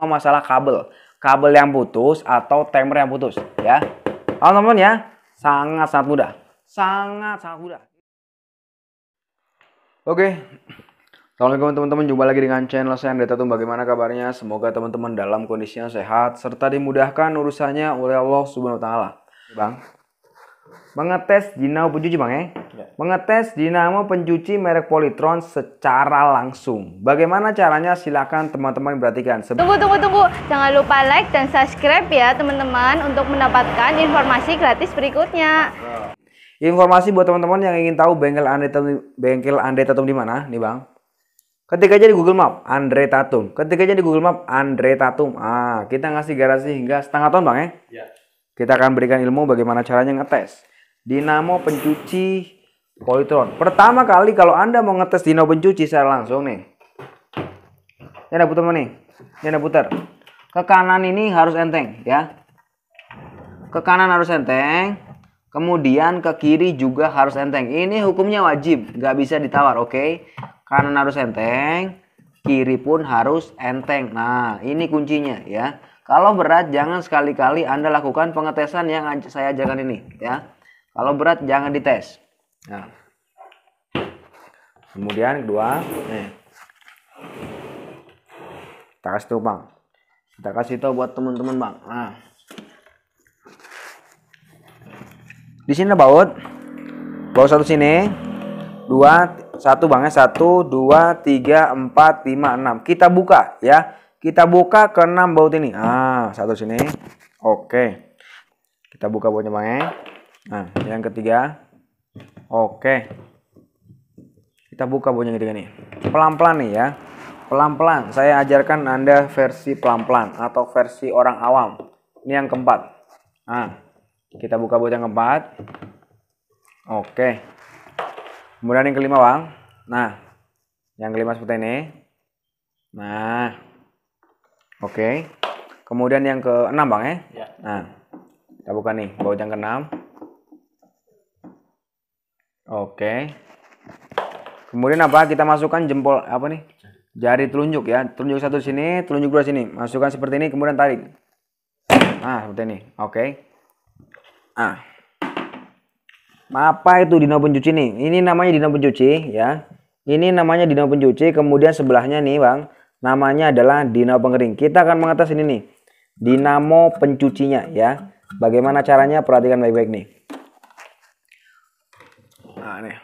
Semua masalah kabel. Kabel yang putus atau timer yang putus. Ya. Halo teman-teman ya. Sangat-sangat mudah. Sangat-sangat mudah. Oke. Assalamualaikum teman-teman. Jumpa lagi dengan channel saya Andrea Tatum. Bagaimana kabarnya? Semoga teman-teman dalam kondisinya sehat. Serta dimudahkan urusannya oleh Allah Subhanahu Wa Taala. Bang. Mengetes dinamo pencuci bang ya? Mengetes dinamo pencuci merek Polytron secara langsung. Bagaimana caranya? Silakan teman-teman perhatikan. Tunggu, tunggu, tunggu. Jangan lupa like dan subscribe ya teman-teman untuk mendapatkan informasi gratis berikutnya. Informasi buat teman-teman yang ingin tahu bengkel Andre Tatum, bengkel Andre Tatum di mana nih bang? Ketik aja di Google Map Andre Tatum. Ketik aja di Google Map Andre Tatum. Ah, kita ngasih garansi hingga setengah tahun bang ya? Kita akan berikan ilmu bagaimana caranya ngetes dinamo pencuci Polytron. Pertama kali kalau anda mau ngetes dinamo pencuci secara langsung nih, ini ada putar nih, ini ada putar. Ke kanan ini harus enteng ya. Ke kanan harus enteng. Kemudian ke kiri juga harus enteng. Ini hukumnya wajib, nggak bisa ditawar, oke? Kanan harus enteng, kiri pun harus enteng. Nah, ini kuncinya ya. Kalau berat jangan sekali-kali Anda lakukan pengetesan yang saya ajarkan ini ya. Kalau berat jangan dites. Nah. Kemudian kedua, nih. Kita kasih tahu bang. Kita kasih tahu buat teman-teman bang. Nah. Di sini baut. Baut satu sini. Dua, satu bang ya. Satu, dua, tiga, empat, lima, enam. Kita buka ya. Kita buka ke enam baut ini. Ah, satu sini. Oke. Kita buka bautnya bang ya. Nah, yang ketiga. Oke. Kita buka yang ketiga nih. Pelan-pelan nih ya. Pelan-pelan. Saya ajarkan Anda versi pelan-pelan atau versi orang awam. Ini yang keempat. Nah, kita buka baut yang keempat. Oke. Kemudian yang kelima, Bang. Nah, yang kelima seperti ini. Nah. Oke. Kemudian yang keenam, Bang ya. Ya. Nah, kita buka nih baut yang keenam. Oke. Kemudian apa? Kita masukkan jempol apa nih? Jari telunjuk ya. Telunjuk satu di sini, telunjuk dua sini. Masukkan seperti ini, kemudian tarik. Nah, seperti ini. Oke. Ah. Apa itu dino pencuci nih? Ini namanya dino pencuci ya. Ini namanya dino pencuci, kemudian sebelahnya nih, Bang. Namanya adalah dino pengering. Kita akan mengetes ini nih. Dinamo pencucinya ya. Bagaimana caranya? Perhatikan baik-baik nih. Nah, nih.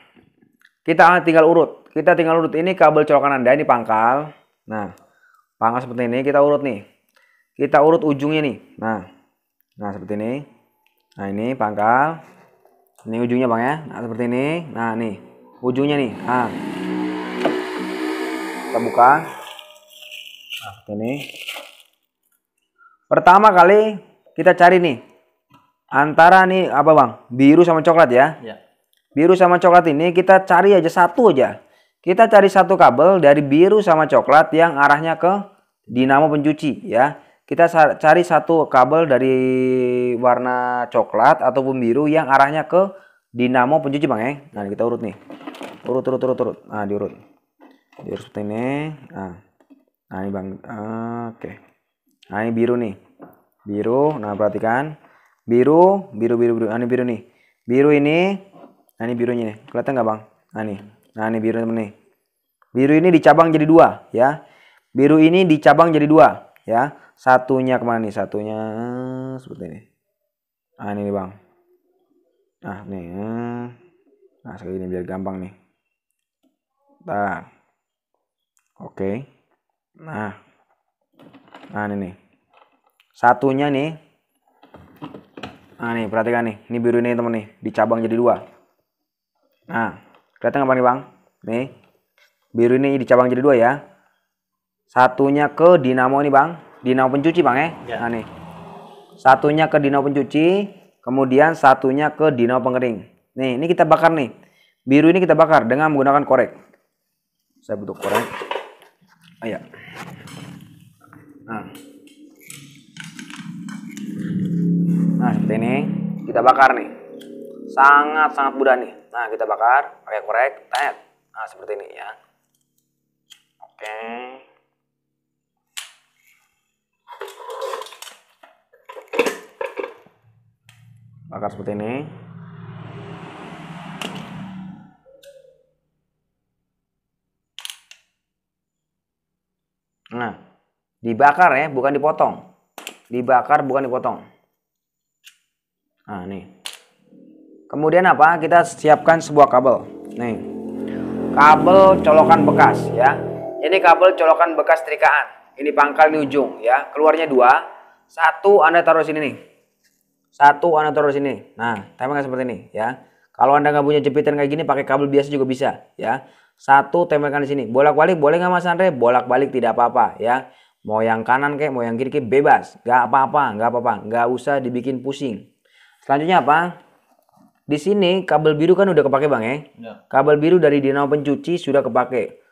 Kita tinggal urut. Kita tinggal urut. Ini kabel colokan Anda, ini pangkal. Nah, pangkal seperti ini kita urut nih. Kita urut ujungnya nih. Nah. Nah, seperti ini. Nah, ini pangkal. Ini ujungnya, Bang ya. Nah, seperti ini. Nah, nih. Ujungnya nih. Nah. Kita buka. Nah, seperti ini. Pertama kali kita cari nih. Antara nih apa, Bang? Biru sama coklat ya Ya. Biru sama coklat ini kita cari aja satu aja. Kita cari satu kabel dari biru sama coklat yang arahnya ke dinamo pencuci ya. Kita cari satu kabel dari warna coklat ataupun biru yang arahnya ke dinamo pencuci bang ya. Nah kita urut nih. Urut urut urut urut. Nah diurut. Diurut seperti ini. Nah, nah ini bang. Oke. Nah ini biru nih. Biru. Nah perhatikan. Biru, biru, biru, biru. Nah, ini biru nih. Biru ini Nah ini birunya nih, kelihatan nggak bang? Nah nih, nah ini biru temen nih. Biru ini dicabang jadi dua, ya. Biru ini dicabang jadi dua, ya. Satunya ke mana nih? Satunya seperti ini. Nah ini nih bang. Nah nih, nah sekali ini biar gampang nih. Nah, oke. Nah, nah ini nih. Satunya nih. Nah nih, perhatikan nih. Ini biru ini temen nih, dicabang jadi dua. Nah, kelihatan nggak nih bang? Nih, biru ini dicabang jadi dua ya. Satunya ke dinamo ini bang, dinamo pencuci bang ya. Ya. Nah nih, satunya ke dinamo pencuci, kemudian satunya ke dinamo pengering. Nih, ini kita bakar nih. Biru ini kita bakar dengan menggunakan korek. Saya butuh korek. Ayo. Nah. Nah, seperti ini kita bakar nih. Sangat sangat mudah nih. Nah, kita bakar pakai korek, tet. Nah, seperti ini ya. Oke. Bakar seperti ini. Nah, dibakar ya, bukan dipotong. Dibakar bukan dipotong. Nah, nih kemudian apa? Kita siapkan sebuah kabel. Nih. Kabel colokan bekas ya. Ini kabel colokan bekas trikaan ini pangkal di ujung ya. Keluarnya dua. Satu anda taruh sini nih. Satu anda taruh sini. Nah tempelkan seperti ini ya. Kalau anda nggak punya jepitan kayak gini pakai kabel biasa juga bisa ya. Satu tempelkan di sini. Bolak balik boleh nggak mas Andre? Bolak balik tidak apa-apa ya. Mau yang kanan kayak mau yang kiri kayak bebas. Nggak apa-apa nggak apa-apa. Nggak usah dibikin pusing. Selanjutnya apa di sini kabel biru kan udah kepake bang ya Ya. kabel biru dari dinamo pencuci sudah kepake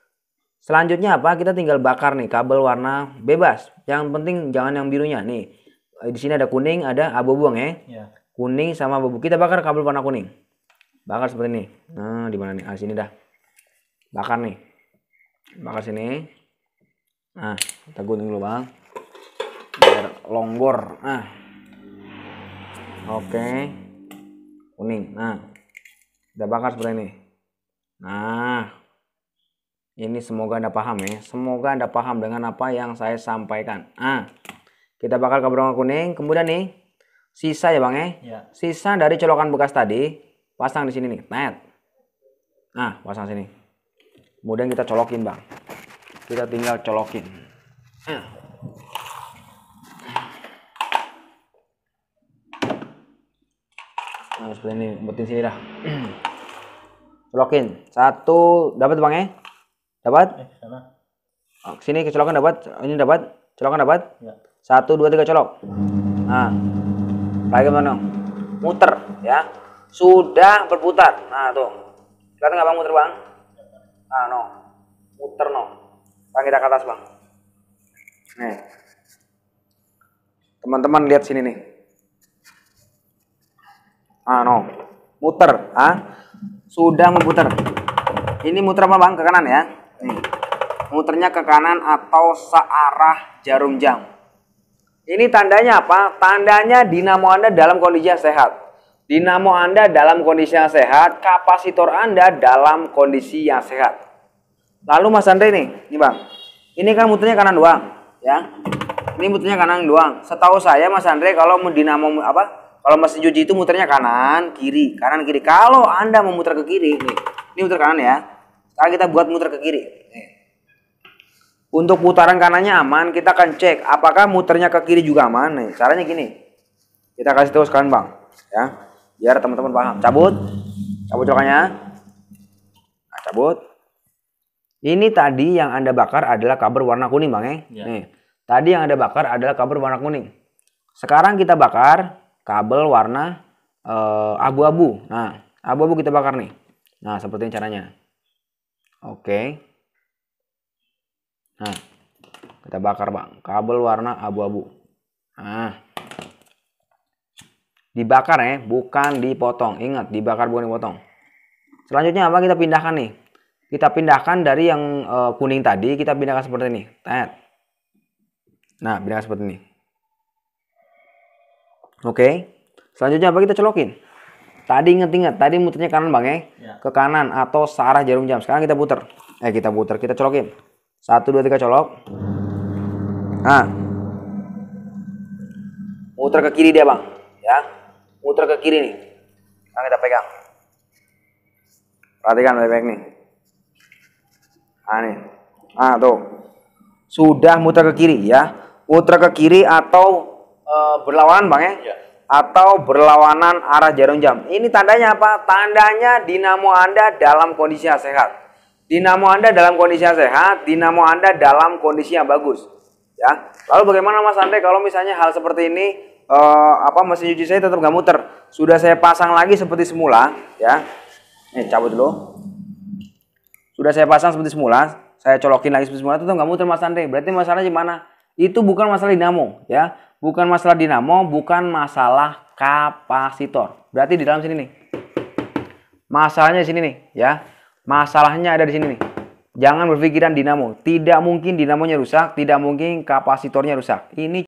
Selanjutnya apa? Kita tinggal bakar nih kabel warna bebas. Yang penting jangan yang birunya nih. Di sini ada kuning, ada abu-abu Bang, ya. Ya. Kuning sama abu-abu. Kita bakar kabel warna kuning. Bakar seperti ini. Nah, di mana nih? Ah, sini dah. Bakar nih. Bakar sini. Nah, kita gunting dulu, Bang. Biar longgor. Nah. Oke. Kuning. Nah. Kita bakar seperti ini. Nah, ini semoga Anda paham ya. Semoga Anda paham dengan apa yang saya sampaikan. Ah, kita bakal kabel warna kuning. Kemudian nih, sisa ya Bang ya. Ya. Sisa dari colokan bekas tadi, pasang di sini nih. Net. Nah, pasang sini. Kemudian kita colokin Bang. Kita tinggal colokin. Ah. Nah, seperti ini, umpetin sini dah. Colokin. Satu, dapat Bang ya? Dapat? Eh, sana. Oh, sini kecolokan dapat, ini dapat, colokan dapat. Ya. Satu, dua, tiga colok. Nah, lagi mana? Muter, ya. Sudah berputar. Nah, tuh. Kelihatan nggak bang muter bang? Nah, no. Muter no. Bang kita ke atas bang. Nih. Teman-teman lihat sini nih. Ah, no. Muter, ah. Sudah memutar. Ini muter apa bang? Ke kanan ya. Muternya ke kanan atau searah jarum jam. Ini tandanya apa? Tandanya dinamo Anda dalam kondisi yang sehat. Dinamo Anda dalam kondisi yang sehat, kapasitor Anda dalam kondisi yang sehat. Lalu Mas Andre nih, nih Bang. Ini kan muternya kanan doang, ya. Ini muternya kanan doang. Setahu saya Mas Andre kalau dinamo apa? Kalau mesin cuci itu muternya kanan, kiri, kanan, kiri. Kalau Anda memutar ke kiri, nih. Ini muter kanan ya. Sekarang kita buat muter ke kiri. Nih. Untuk putaran kanannya aman, kita akan cek apakah muternya ke kiri juga aman. Nih, caranya gini. Kita kasih tahu sekarang, Bang. Ya. Biar teman-teman paham. Cabut. Cabut colokannya. Nah, cabut. Ini tadi yang Anda bakar adalah kabel warna kuning, Bang ya. Ya. Nih. Tadi yang Anda bakar adalah kabel warna kuning. Sekarang kita bakar kabel warna eh, abu-abu. Nah, abu-abu kita bakar nih. Nah, seperti ini caranya. Oke. Nah, kita bakar bang, kabel warna abu-abu. Nah, dibakar ya, bukan dipotong. Ingat, dibakar bukan dipotong. Selanjutnya apa? Kita pindahkan nih. Kita pindahkan dari yang eh, kuning tadi, kita pindahkan seperti ini. Tet. Nah, pindahkan seperti ini. Oke. Selanjutnya apa? Kita colokin. Tadi inget-inget, tadi muternya kanan bang ya. Ya. Ke kanan atau searah jarum jam. Sekarang kita puter. Eh, kita puter, kita colokin. Satu, dua, tiga, colok. Nah. Muter ke kiri dia, Bang. Ya. Muter ke kiri nih. Sekarang kita pegang. Perhatikan baik-baik nih. Nah, nih. Ah, tuh. Sudah muter ke kiri ya. Muter ke kiri atau eh, berlawanan, Bang ya. Ya. Atau berlawanan arah jarum jam. Ini tandanya apa? Tandanya dinamo Anda dalam kondisi yang sehat. Dinamo Anda dalam kondisi yang sehat, dinamo Anda dalam kondisi yang bagus. Ya. Lalu bagaimana Mas Andre kalau misalnya hal seperti ini eh, apa mesin cuci saya tetap nggak muter? Sudah saya pasang lagi seperti semula, ya. Nih, cabut dulu. Sudah saya pasang seperti semula, saya colokin lagi seperti semula tetap nggak muter Mas Andre. Berarti masalahnya di mana? Itu bukan masalah dinamo, ya. Bukan masalah dinamo, bukan masalah kapasitor. Berarti di dalam sini nih. Masalahnya di sini nih, ya. Masalahnya ada di sini nih. Jangan berpikiran dinamo. Tidak mungkin dinamonya rusak, tidak mungkin kapasitornya rusak. Ini